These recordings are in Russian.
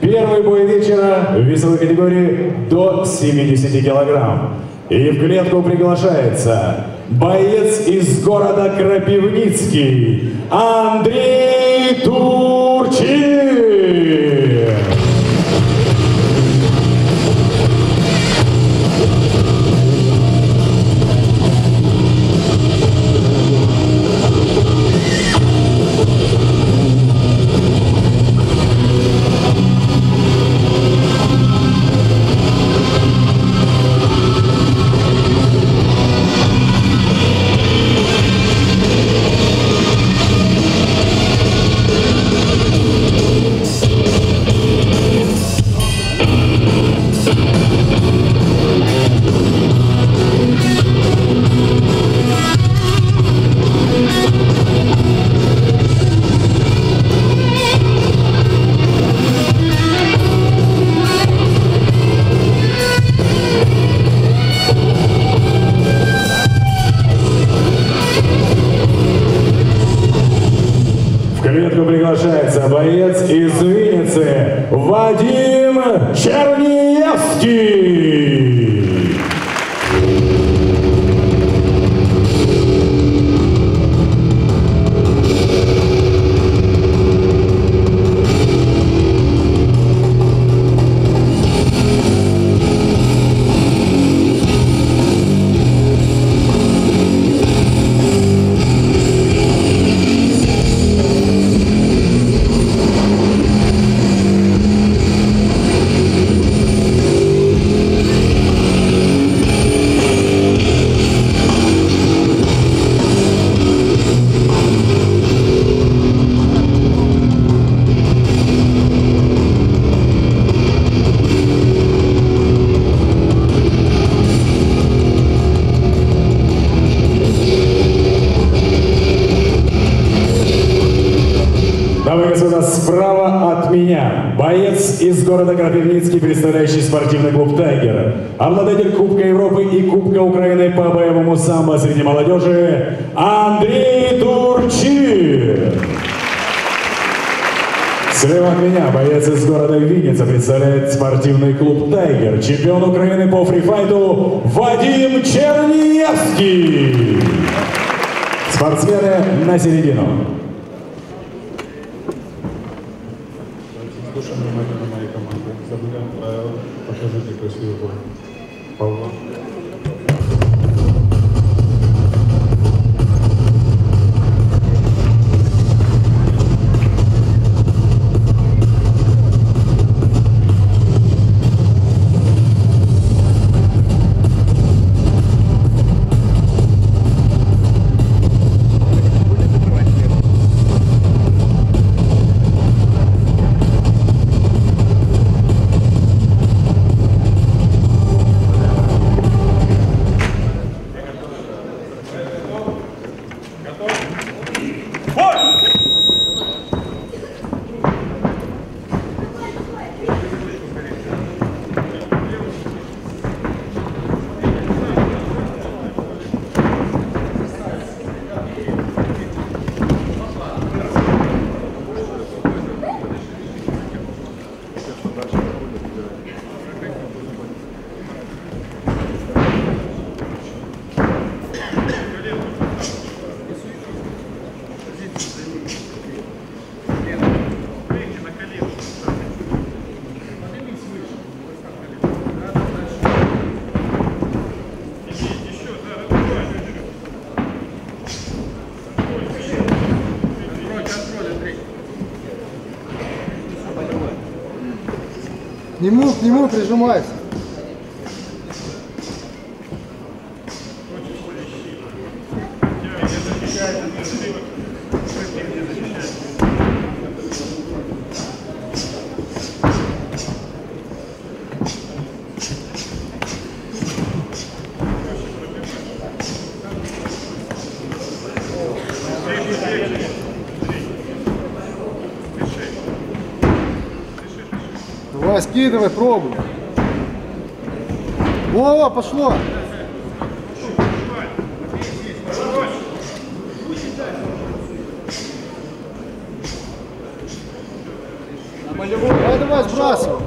Первый бой вечера в весовой категории до 70 килограмм. И в клетку приглашается боец из города Крапивницкий Андрей Турчин. Приглашается боец из Винницы Вадим Черниевский. Справа от меня боец из города Крапивницкий, представляющий спортивный клуб «Тайгер», обладатель Кубка Европы и Кубка Украины по боевому самбо среди молодежи Андрей Турчин. Слева от меня боец из города Винница представляет спортивный клуб «Тайгер», чемпион Украины по фрифайту Вадим Черниевский. Спортсмены на середину. Покажите красивый бой. Павла. К нему, к нему прижимайся. Давай, скидывай, пробуй. О, пошло. Давай, давай. давай сбрасывай.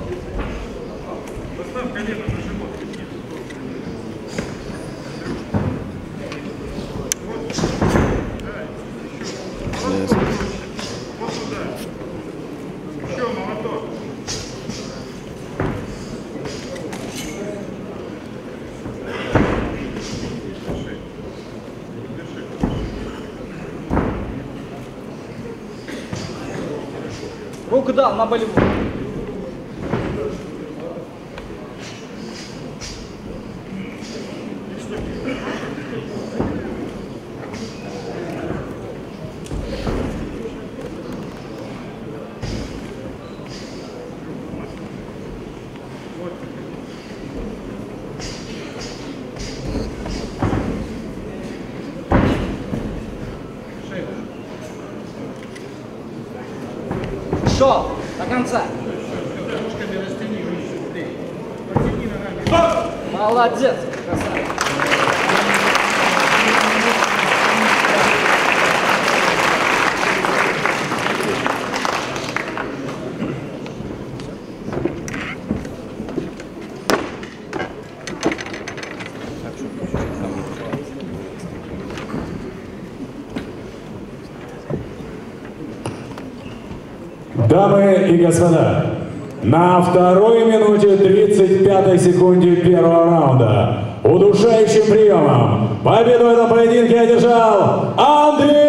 Руку дал на болевую. Шел до конца. Молодец, красавец. Дамы и господа, на второй минуте 35 секунде первого раунда удушающим приемом победу в этом поединке одержал Андрей